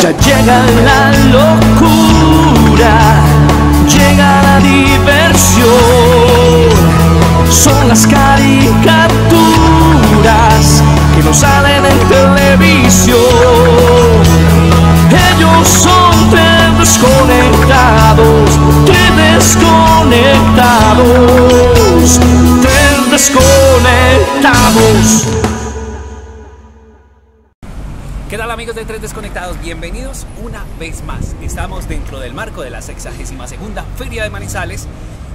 Ya llega la locura, llega la diversión. Son las caricaturas que no salen en televisión. Ellos son tres desconectados, tres desconectados, tres desconectados. ¿Qué tal amigos de Tres Desconectados? Bienvenidos una vez más. Estamos dentro del marco de la 62 segunda Feria de Manizales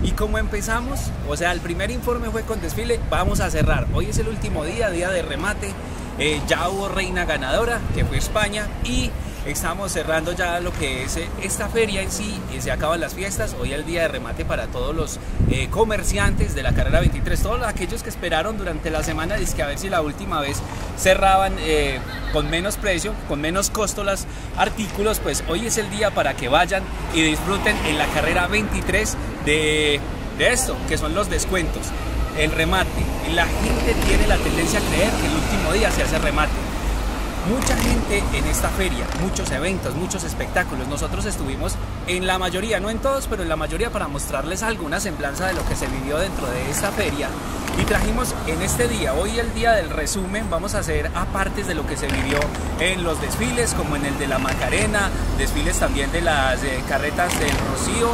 y como empezamos, o sea, el primer informe fue con desfile, vamos a cerrar. Hoy es el último día, día de remate. Eh, ya hubo reina ganadora, que fue España, y estamos cerrando ya lo que es eh, esta feria en sí, se acaban las fiestas, hoy es el día de remate para todos los eh, comerciantes de la carrera 23, todos aquellos que esperaron durante la semana, a ver si la última vez cerraban eh, con menos precio, con menos costo los artículos, pues hoy es el día para que vayan y disfruten en la carrera 23 de, de esto, que son los descuentos, el remate, la gente tiene la tendencia a creer que el último día se hace remate mucha gente en esta feria, muchos eventos, muchos espectáculos. Nosotros estuvimos en la mayoría, no en todos, pero en la mayoría para mostrarles alguna semblanza de lo que se vivió dentro de esta feria. Y trajimos en este día, hoy el día del resumen, vamos a hacer apartes de lo que se vivió en los desfiles, como en el de la Macarena, desfiles también de las eh, carretas del Rocío,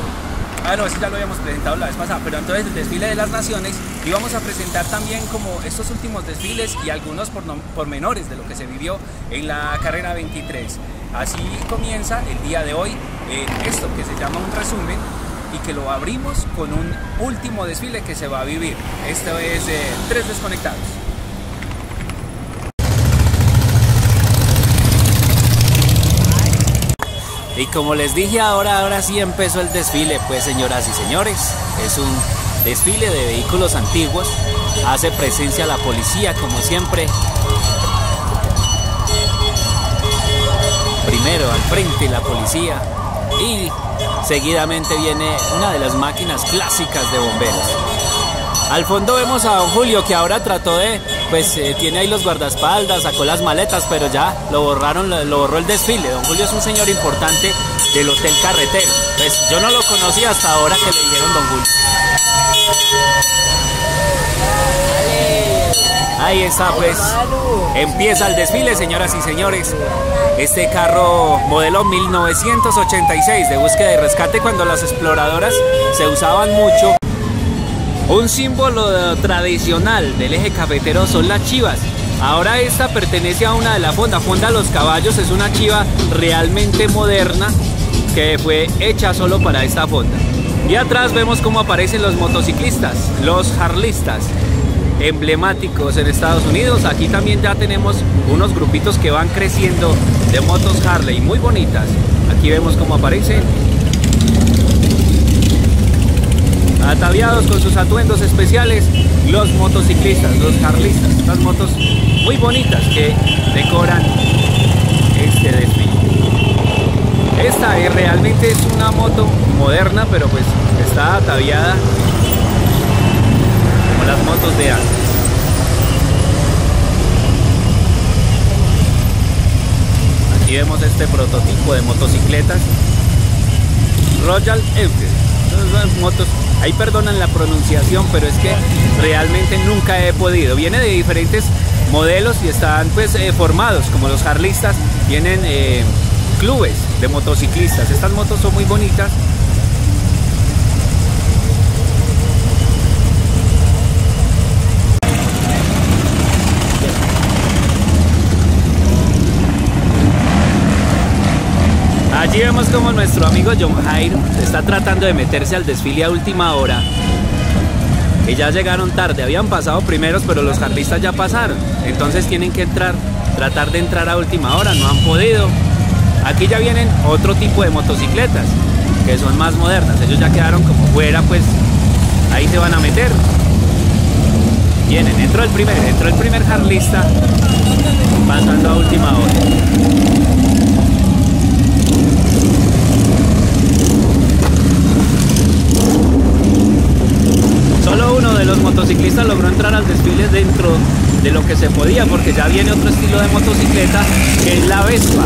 Ah, no, eso ya lo habíamos presentado la vez pasada, pero entonces el desfile de las naciones íbamos a presentar también como estos últimos desfiles y algunos pormenores de lo que se vivió en la carrera 23. Así comienza el día de hoy eh, esto que se llama un resumen y que lo abrimos con un último desfile que se va a vivir. Esto es eh, Tres Desconectados. Y como les dije ahora, ahora sí empezó el desfile, pues señoras y señores, es un desfile de vehículos antiguos, hace presencia la policía como siempre. Primero al frente la policía y seguidamente viene una de las máquinas clásicas de bomberos. Al fondo vemos a don Julio que ahora trató de, pues eh, tiene ahí los guardaespaldas, sacó las maletas, pero ya lo borraron, lo, borró el desfile. Don Julio es un señor importante del Hotel Carretero. Pues yo no lo conocí hasta ahora que le dijeron Don Julio. Ahí está pues, empieza el desfile señoras y señores. Este carro modelo 1986 de búsqueda y rescate cuando las exploradoras se usaban mucho un símbolo tradicional del eje cafetero son las chivas. Ahora esta pertenece a una de la fonda. Fonda Los Caballos es una chiva realmente moderna que fue hecha solo para esta fonda. Y atrás vemos cómo aparecen los motociclistas, los harlistas, emblemáticos en Estados Unidos. Aquí también ya tenemos unos grupitos que van creciendo de motos Harley muy bonitas. Aquí vemos cómo aparecen ataviados con sus atuendos especiales los motociclistas, los carlistas, estas motos muy bonitas que decoran este desfile. Esta es, realmente es una moto moderna, pero pues está ataviada como las motos de antes. Aquí vemos este prototipo de motocicletas Royal Enfield. motos Ahí perdonan la pronunciación, pero es que realmente nunca he podido. Viene de diferentes modelos y están pues eh, formados, como los harlistas, tienen eh, clubes de motociclistas. Estas motos son muy bonitas Allí vemos como nuestro amigo John Jair está tratando de meterse al desfile a última hora. Y ya llegaron tarde, habían pasado primeros, pero los carlistas ya pasaron. Entonces tienen que entrar, tratar de entrar a última hora, no han podido. Aquí ya vienen otro tipo de motocicletas, que son más modernas. Ellos ya quedaron como fuera, pues ahí se van a meter. Vienen, entró el primer, entró el primer carlista pasando a última hora. Motociclistas logró entrar al desfile dentro de lo que se podía, porque ya viene otro estilo de motocicleta que es la Vespa.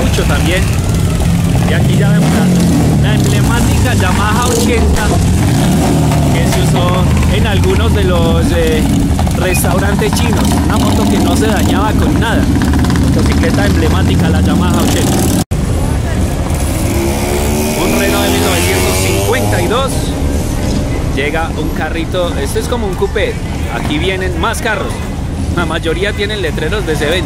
mucho también. Y aquí ya vemos la, la emblemática Yamaha 80 que se usó en algunos de los eh, restaurantes chinos. Una moto que no se dañaba con nada. Motocicleta emblemática, la Yamaha 80. Llega un carrito, esto es como un coupé. Aquí vienen más carros. La mayoría tienen letreros de C20.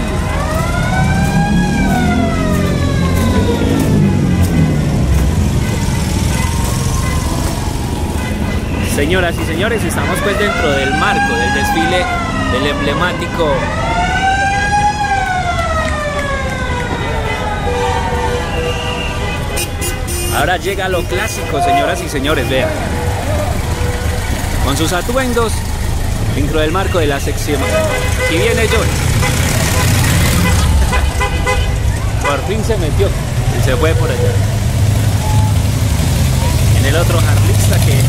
Señoras y señores, estamos pues dentro del marco del desfile del emblemático Ahora llega lo clásico, señoras y señores, vean. Con sus atuendos dentro del marco de la sección. Y viene John. Por fin se metió y se fue por allá. En el otro harlista que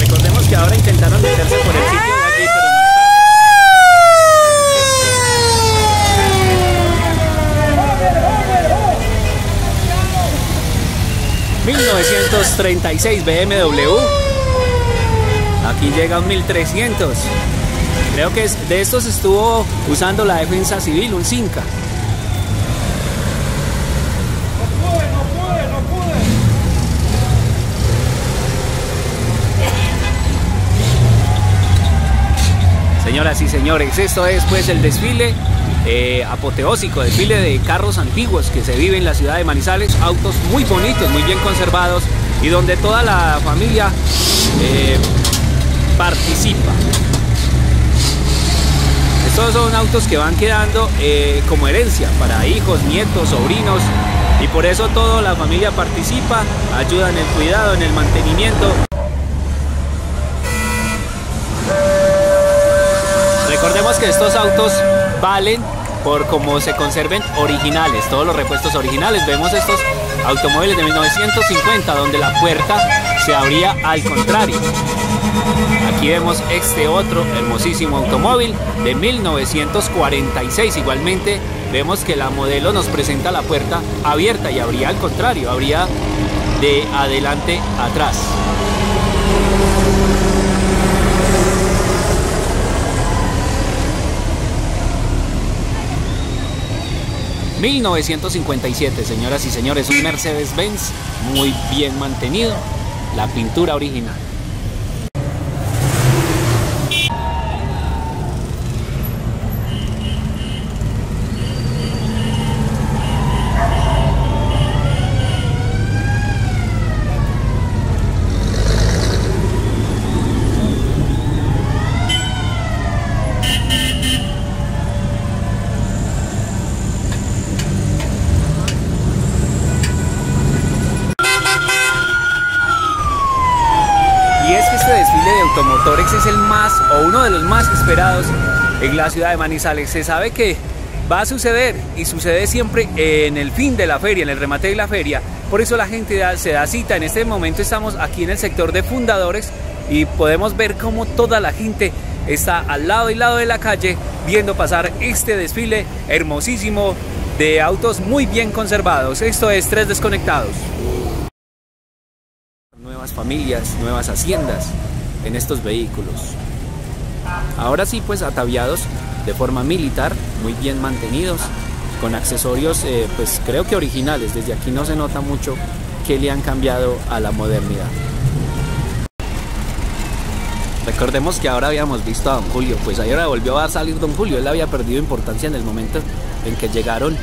recordemos que ahora intentaron meterse por el sitio de no ...1936 BMW... ...aquí llega un 1300... ...creo que de estos estuvo usando la defensa civil, un Cinca... Señoras y señores, esto es pues el desfile eh, apoteósico, desfile de carros antiguos que se vive en la ciudad de Manizales, autos muy bonitos, muy bien conservados y donde toda la familia eh, participa. Estos son autos que van quedando eh, como herencia para hijos, nietos, sobrinos y por eso toda la familia participa, ayuda en el cuidado, en el mantenimiento. Recordemos que estos autos valen por cómo se conserven originales, todos los repuestos originales. Vemos estos automóviles de 1950 donde la puerta se abría al contrario. Aquí vemos este otro hermosísimo automóvil de 1946. Igualmente vemos que la modelo nos presenta la puerta abierta y abría al contrario, abría de adelante atrás. 1957, señoras y señores, un Mercedes-Benz muy bien mantenido, la pintura original. Y es que este desfile de automotores es el más o uno de los más en la ciudad de Manizales. Se sabe que va a suceder y sucede siempre en el fin de la feria, en el remate de la feria. Por eso la gente se da cita. En este momento estamos aquí en el sector de fundadores y podemos ver cómo toda la gente está al lado y lado de la calle viendo pasar este desfile hermosísimo de autos muy bien conservados. Esto es Tres Desconectados nuevas familias, nuevas haciendas en estos vehículos. Ahora sí, pues ataviados de forma militar, muy bien mantenidos, con accesorios, eh, pues creo que originales. Desde aquí no se nota mucho que le han cambiado a la modernidad. Recordemos que ahora habíamos visto a Don Julio, pues ahora volvió a salir Don Julio. Él había perdido importancia en el momento en que llegaron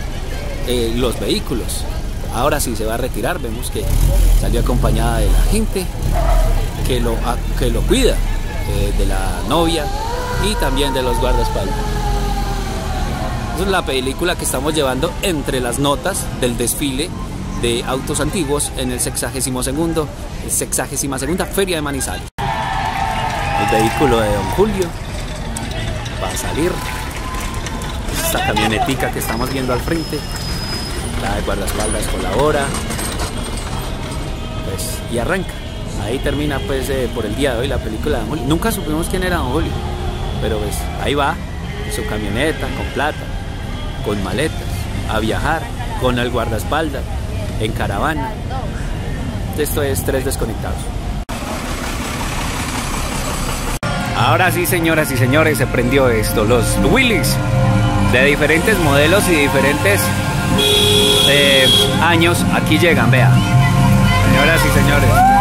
eh, los vehículos. Ahora sí se va a retirar, vemos que salió acompañada de la gente que lo, que lo cuida, de la novia y también de los guardaespaldas. Es la película que estamos llevando entre las notas del desfile de autos antiguos en el 62 sexagésima segunda Feria de Manizales. El vehículo de Don Julio va a salir. Esta camionetica que estamos viendo al frente la de guardaespaldas colabora pues, y arranca ahí termina pues eh, por el día de hoy la película de Don nunca supimos quién era Don pero pues ahí va en su camioneta con plata con maletas a viajar con el guardaespaldas, en caravana. Esto es Tres Desconectados. Ahora sí, señoras y señores, se prendió esto. Los Willys de diferentes modelos y diferentes eh, años aquí llegan, vean. Señoras y señores,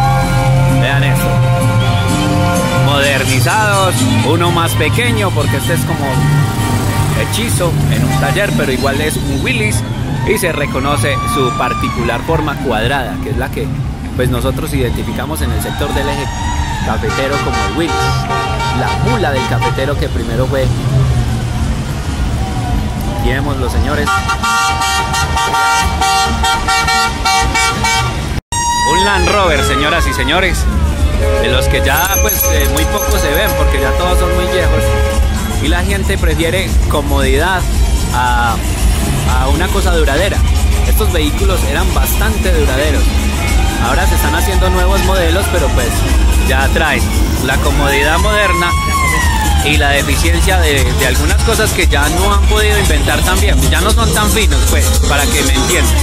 Modernizados, uno más pequeño porque este es como hechizo en un taller, pero igual es un Willys y se reconoce su particular forma cuadrada, que es la que pues nosotros identificamos en el sector del eje cafetero como el Willys, la mula del cafetero que primero fue. Aquí los señores. Un Land Rover, señoras y señores, de los que ya pues muy pocos se ven porque ya todos son muy viejos y la gente prefiere comodidad a, a una cosa duradera. Estos vehículos eran bastante duraderos. Ahora se están haciendo nuevos modelos, pero pues ya traen la comodidad moderna y la deficiencia de, de, algunas cosas que ya no han podido inventar tan bien. Ya no son tan finos, pues, para que me entiendan.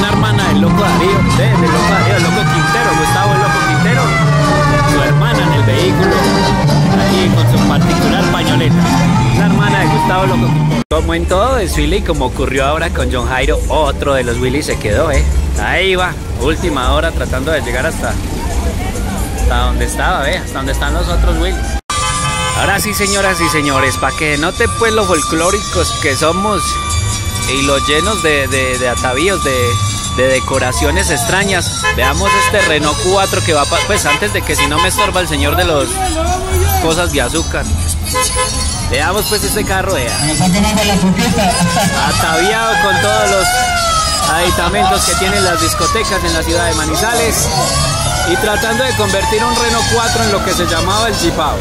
Una hermana del loco Darío, de, del loco Darío, el loco Quintero, Gustavo el loco Quintero, su hermana en el vehículo, aquí con su particular pañoleta. La hermana de Gustavo Loco Quintero. Como en todo desfile y como ocurrió ahora con John Jairo, otro de los Willy se quedó, eh. Ahí va, última hora tratando de llegar hasta, hasta donde estaba, ve, hasta donde están los otros Willys. Ahora sí, señoras y señores, para que note pues lo folclóricos que somos y los llenos de, de, de atavíos, de, de, decoraciones extrañas. Veamos este Renault 4 que va, pues antes de que si no me estorba el señor de los cosas de azúcar. Veamos pues este carro, vea. Ataviado con todos los aditamentos que tienen las discotecas en la ciudad de Manizales y tratando de convertir un Renault 4 en lo que se llamaba el Jeepao.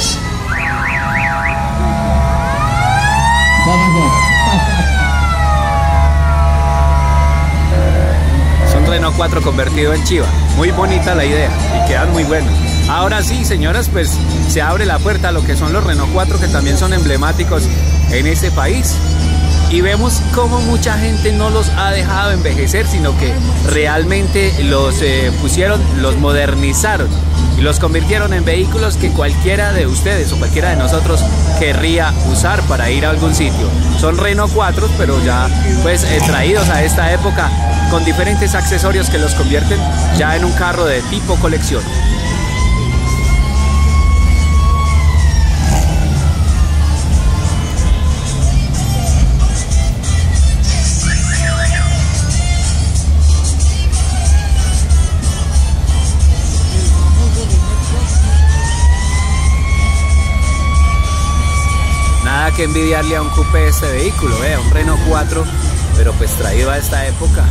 Renault 4 convertido en Chiva. Muy bonita la idea y quedan muy buenos. Ahora sí, señoras, pues se abre la puerta a lo que son los Renault 4 que también son emblemáticos en este país. Y vemos cómo mucha gente no los ha dejado envejecer, sino que realmente los eh, pusieron, los modernizaron y los convirtieron en vehículos que cualquiera de ustedes o cualquiera de nosotros querría usar para ir a algún sitio. Son Renault 4, pero ya pues eh, traídos a esta época con diferentes accesorios que los convierten ya en un carro de tipo colección. Nada que envidiarle a un coupé este vehículo, eh, un Renault 4, pero pues traído a esta época.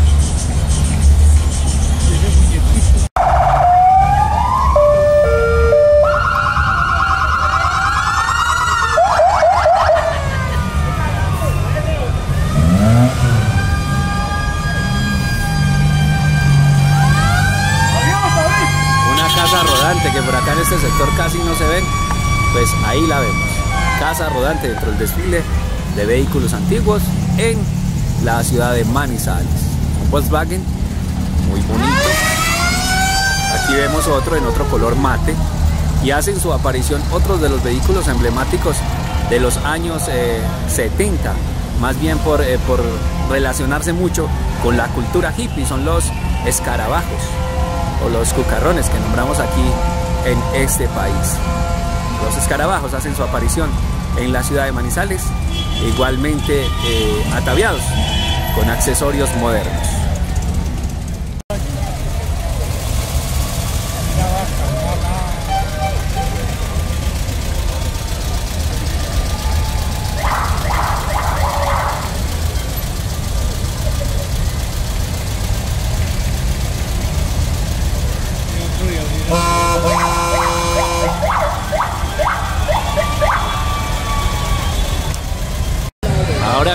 Este sector casi no se ven, pues ahí la vemos. Casa rodante dentro del desfile de vehículos antiguos en la ciudad de Manizales. Un Volkswagen muy bonito. Aquí vemos otro en otro color mate y hacen su aparición otros de los vehículos emblemáticos de los años 70, eh, más bien eh, por relacionarse mucho con la cultura hippie, son los escarabajos o los cucarrones que nombramos aquí en este país. Los escarabajos hacen su aparición en la ciudad de Manizales, igualmente eh, ataviados con accesorios modernos.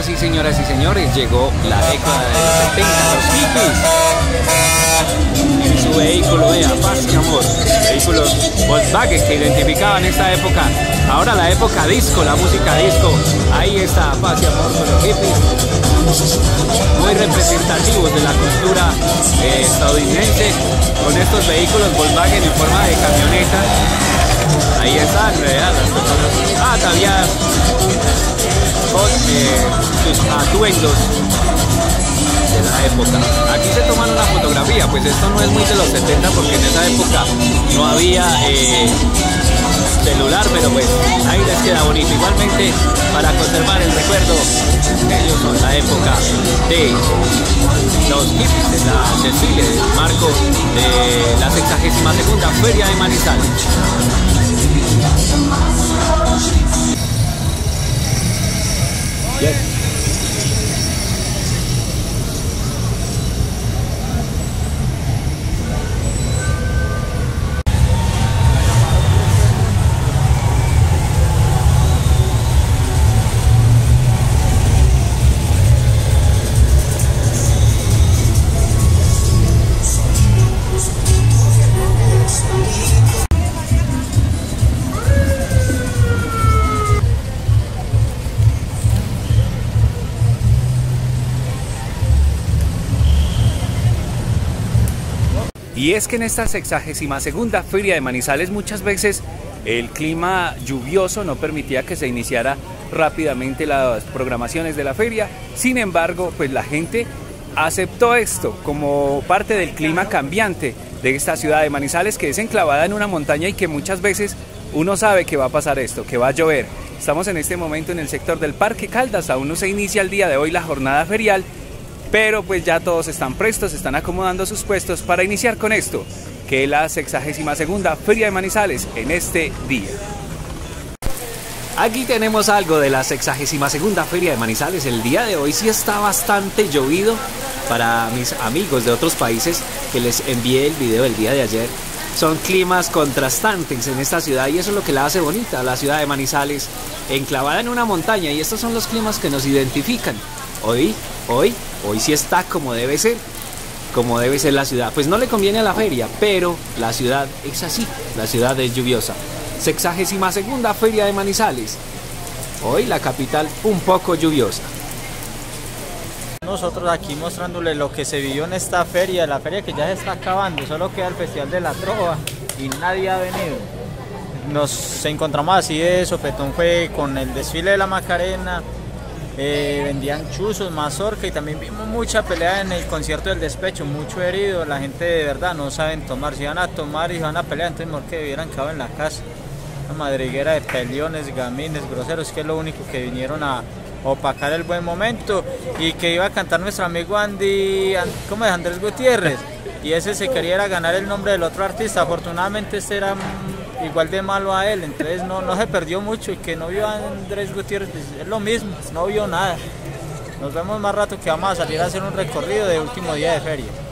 Ahora sí, señoras y señores, llegó la década de los 70, los hippies. En su vehículo, vea, paz amor. Vehículos Volkswagen que identificaban esta época. Ahora la época disco, la música disco. Ahí está, paz y amor con los hippies. Muy representativos de la cultura eh, estadounidense con estos vehículos Volkswagen en forma de camioneta. Ahí están, ¿verdad? Las personas. Ah, eh, sus atuendos de la época. Aquí se toman una fotografía, pues esto no es muy de los 70 porque en esa época no había eh, celular, pero pues ahí les queda bonito. Igualmente, para conservar el recuerdo, ellos son la época de los hippies, de la desfile, del marco de la 62 segunda Feria de Manizales. Yeah. Y es que en esta sexagésima segunda feria de Manizales muchas veces el clima lluvioso no permitía que se iniciara rápidamente las programaciones de la feria. Sin embargo, pues la gente aceptó esto como parte del clima cambiante de esta ciudad de Manizales que es enclavada en una montaña y que muchas veces uno sabe que va a pasar esto, que va a llover. Estamos en este momento en el sector del Parque Caldas, aún no se inicia el día de hoy la jornada ferial pero pues ya todos están prestos, están acomodando sus puestos para iniciar con esto, que es la 62 segunda Feria de Manizales en este día. Aquí tenemos algo de la 62 segunda Feria de Manizales. El día de hoy sí está bastante llovido para mis amigos de otros países que les envié el video el día de ayer. Son climas contrastantes en esta ciudad y eso es lo que la hace bonita, la ciudad de Manizales, enclavada en una montaña y estos son los climas que nos identifican. Hoy, hoy Hoy sí está como debe ser, como debe ser la ciudad. Pues no le conviene a la feria, pero la ciudad es así, la ciudad es lluviosa. Sexagésima segunda feria de Manizales. Hoy la capital un poco lluviosa. Nosotros aquí mostrándole lo que se vivió en esta feria, la feria que ya se está acabando, solo queda el Festival de la Trova y nadie ha venido. Nos encontramos así de sopetón fue con el desfile de la Macarena, eh, vendían chuzos, mazorca y también vimos mucha pelea en el concierto del despecho, mucho herido, la gente de verdad no saben tomar, si van a tomar y van a pelear, entonces mejor que hubieran quedado en la casa. Una madriguera de peleones, gamines, groseros, que es lo único que vinieron a opacar el buen momento. Y que iba a cantar nuestro amigo Andy, ¿cómo es? Andrés Gutiérrez. Y ese se quería ganar el nombre del otro artista, afortunadamente este era igual de malo a él, entonces no, no se perdió mucho y que no vio a Andrés Gutiérrez es lo mismo, no vio nada. Nos vemos más rato que vamos a salir a hacer un recorrido de último día de feria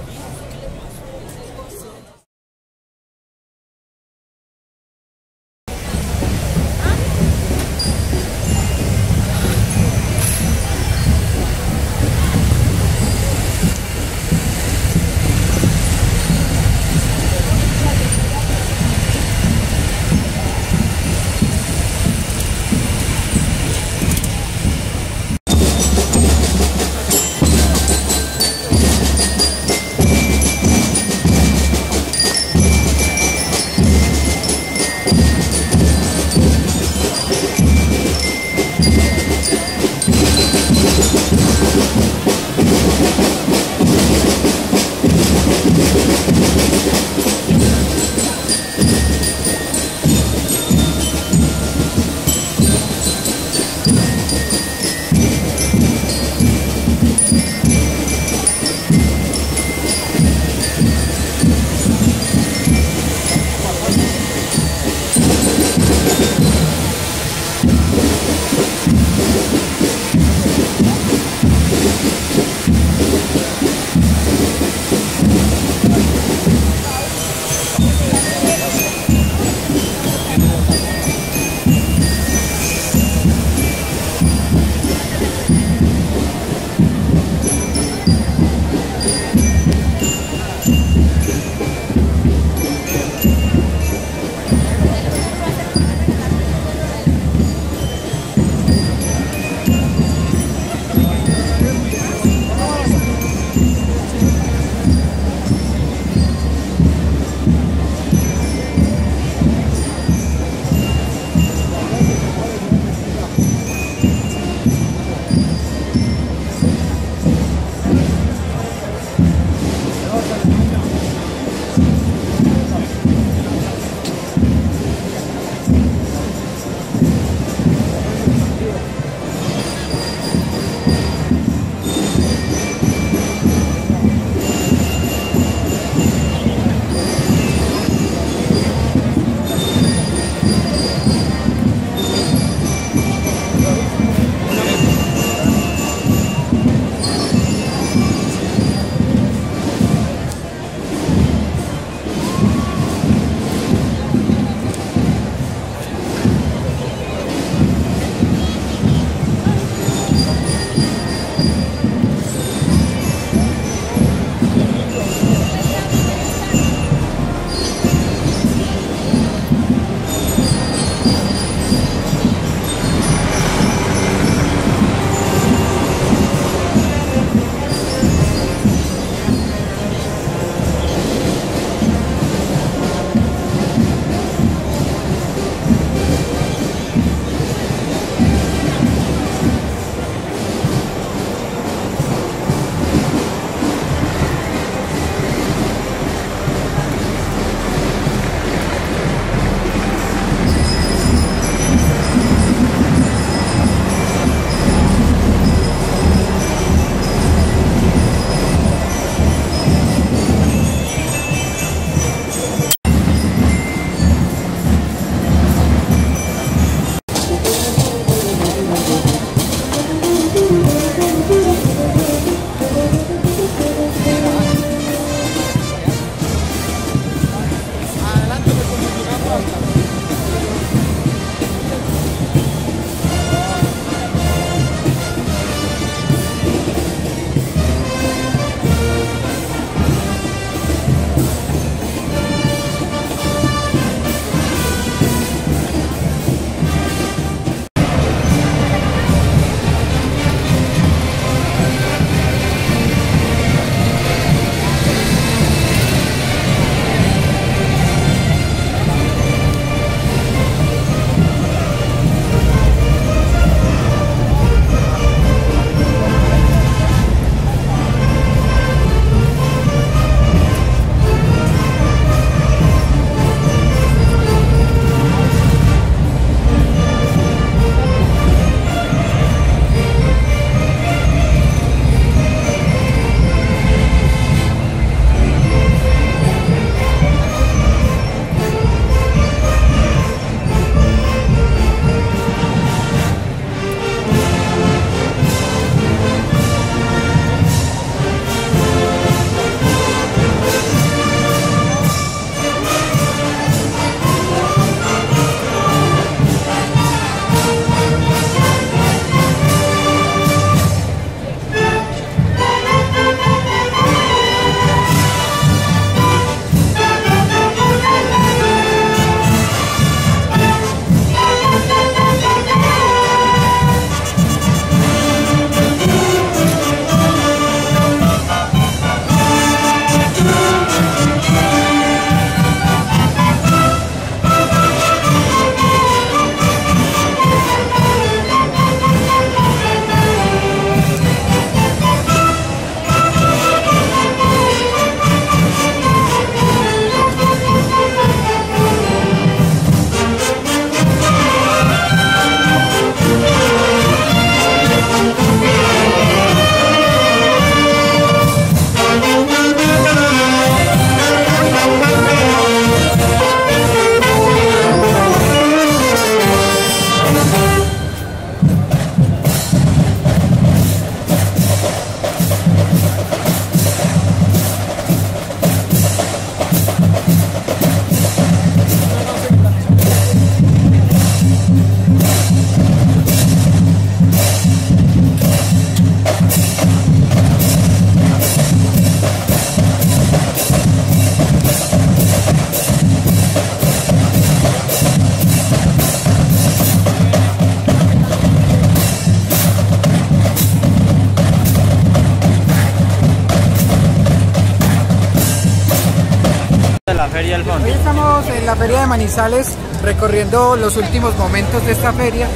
Manizales recorriendo los últimos momentos de esta feria.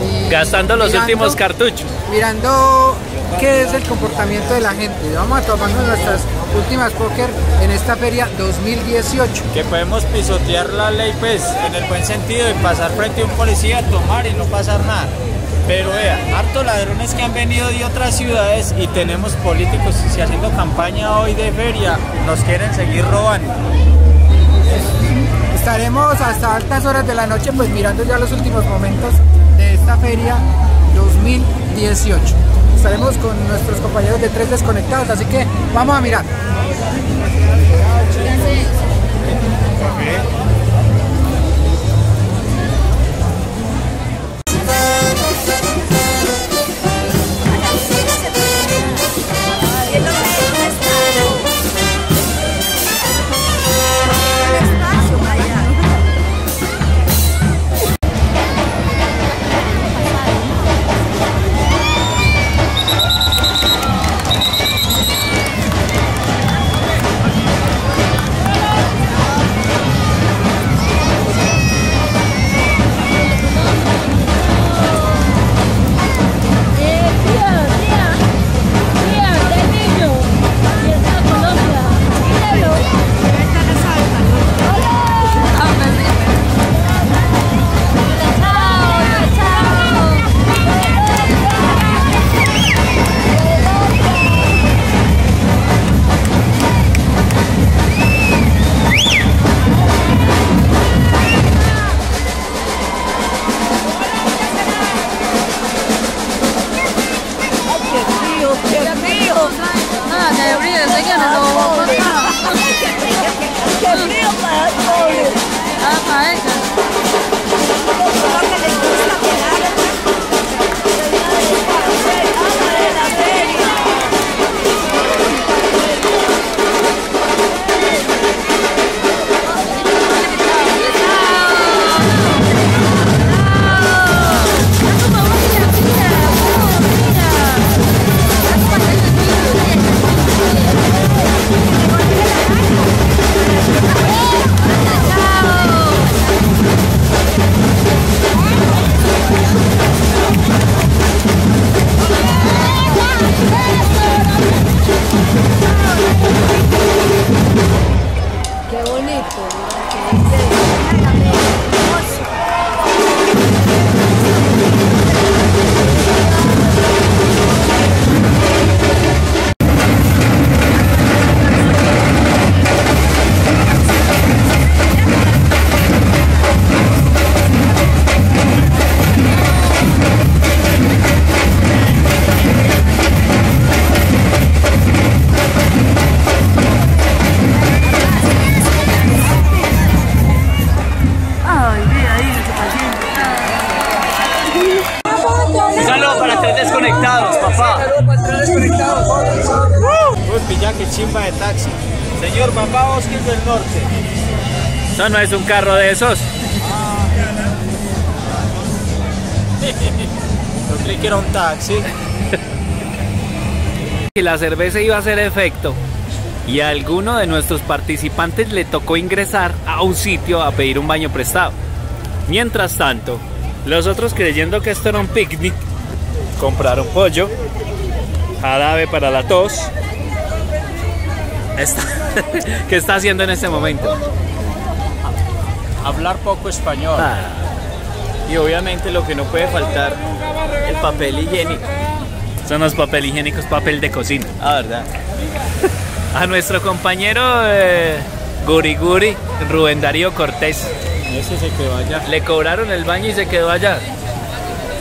y Gastando los mirando- últimos cartuchos. Mirando qué es el comportamiento de la gente. Vamos a tomarnos nuestras últimas póker en esta feria 2018. Que podemos pisotear la ley, pues, en el buen sentido de pasar frente a un policía, tomar y no pasar nada. Pero vea, hartos ladrones que han venido de otras ciudades y tenemos políticos si haciendo campaña hoy de feria, nos quieren seguir robando. Estaremos hasta altas horas de la noche pues mirando ya los últimos momentos de esta feria 2018. Estaremos con nuestros compañeros de Tres Desconectados, así que vamos a mirar. Desconectados, papá. Uy, pilla que chimba de taxi. Señor papá Bosques del Norte. Eso no es un carro de esos. Yo creí que era un taxi. Y la cerveza iba a hacer efecto. Y a alguno de nuestros participantes le tocó ingresar a un sitio a pedir un baño prestado. Mientras tanto, los otros creyendo que esto era un picnic, compraron pollo, jarabe para la tos. Está- ¿Qué está haciendo en este momento? Hablar poco español. Ah, Y obviamente lo que no puede faltar, el papel higiénico. son los papel higiénicos, papel de cocina. Ah, ¿verdad? A nuestro compañero eh, Guri Guri, Rubén Darío Cortés, Ese se quedó allá. le cobraron el baño y se quedó allá.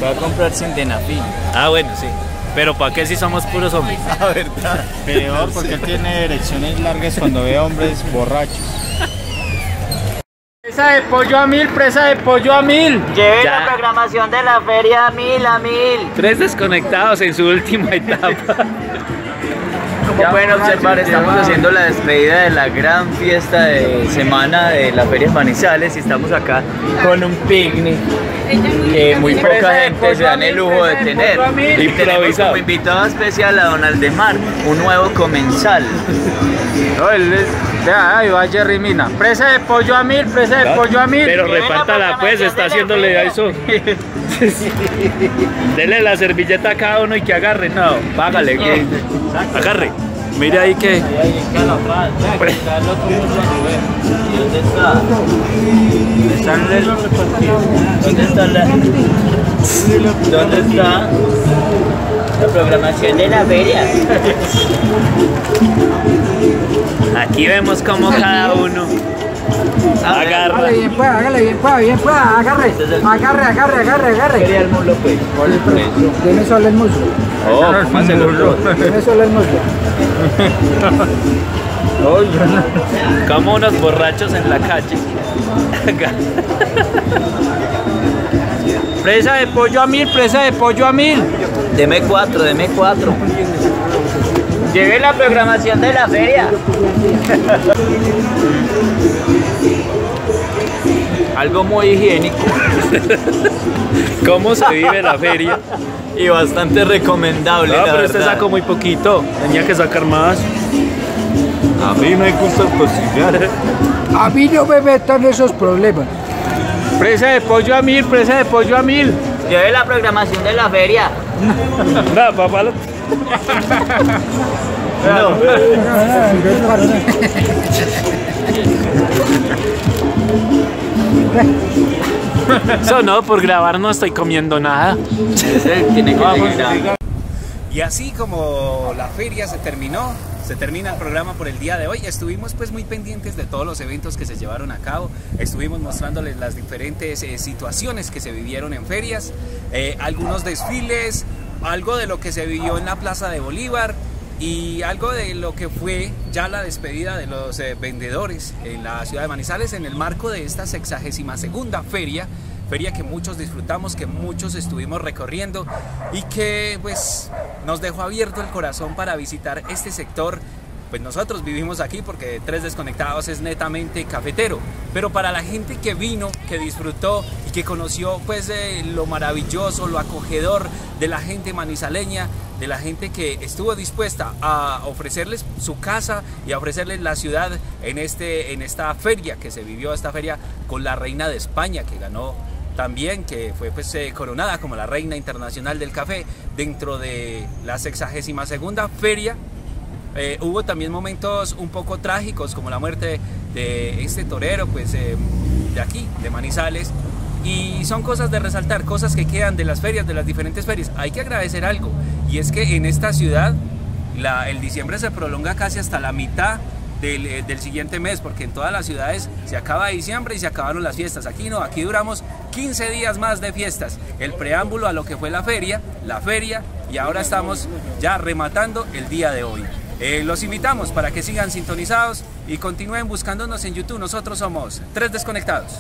Fue a comprar sin denafil. Ah, bueno, sí. Pero ¿para qué si somos puros hombres? La verdad. Peor porque él tiene erecciones largas cuando ve a hombres borrachos. Presa de pollo a mil, presa de pollo a mil. Lleve Ya. la programación de la feria a mil a mil. Tres desconectados en su última etapa. Como pueden observar, estamos haciendo la despedida de la gran fiesta de semana de la Feria de Manizales y estamos acá con un picnic que muy poca gente se dan el lujo de tener. Y tenemos como invitado especial a Don Aldemar, un nuevo comensal. Vea, ahí va Jerry Mina. Presa de pollo a mil, presa de pollo a mil. Pero repártala pues, está haciéndole a eso. Dele la servilleta a cada uno y que agarre. No, págale, que agarre. Mire ahí que. ¿Dónde está? ¿Dónde está el- ¿Dónde está la... ¿Dónde está la programación de la feria? Aquí vemos como cada uno agarra. Hágale bien, pues, hágale bien, pues, bien, pues, agarre, agarre, agarre, agarre, agarre. Quería el mulo pues. Deme solo el muslo, Oh, cómaselo todo. deme solo el muslo. Como unos borrachos en la calle. Presa de pollo a mil, presa de pollo a mil. Deme cuatro, deme cuatro. Lleve la programación de la feria. Algo muy higiénico ¿Cómo se vive la feria? y bastante recomendable. No, la pero este sacó muy poquito. Tenía que sacar más. A mí me gusta cocinar. A mí no me metan esos problemas. Presa de pollo a mil, presa de pollo a mil. Lleve la programación de la feria. No, papá. lo- No. Eso no, por grabar no estoy comiendo nada. Tiene que Y así como la feria se terminó, se termina el programa por el día de hoy. Estuvimos pues muy pendientes de todos los eventos que se llevaron a cabo. Estuvimos mostrándoles las diferentes eh, situaciones que se vivieron en ferias, eh, algunos desfiles, algo de lo que se vivió en la Plaza de Bolívar y algo de lo que fue ya la despedida de los eh, vendedores en la ciudad de Manizales en el marco de esta sexagésima segunda feria feria que muchos disfrutamos, que muchos estuvimos recorriendo y que pues nos dejó abierto el corazón para visitar este sector. Pues nosotros vivimos aquí porque Tres Desconectados es netamente cafetero, pero para la gente que vino, que disfrutó y que conoció pues eh, lo maravilloso, lo acogedor de la gente manizaleña, de la gente que estuvo dispuesta a ofrecerles su casa y a ofrecerles la ciudad en, este, en esta feria que se vivió, esta feria con la reina de España que ganó también, que fue pues eh, coronada como la reina internacional del café dentro de la 62 segunda feria. Eh, hubo también momentos un poco trágicos como la muerte de este torero pues eh, de aquí, de Manizales. Y son cosas de resaltar, cosas que quedan de las ferias, de las diferentes ferias. Hay que agradecer algo, y es que en esta ciudad el diciembre se prolonga casi hasta la mitad del, eh, del siguiente mes, porque en todas las ciudades se acaba diciembre y se acabaron las fiestas. Aquí no, aquí duramos 15 días más de fiestas. El preámbulo a lo que fue la feria, la feria, y ahora estamos ya rematando el día de hoy. Eh, los invitamos para que sigan sintonizados y continúen buscándonos en YouTube. Nosotros somos Tres Desconectados.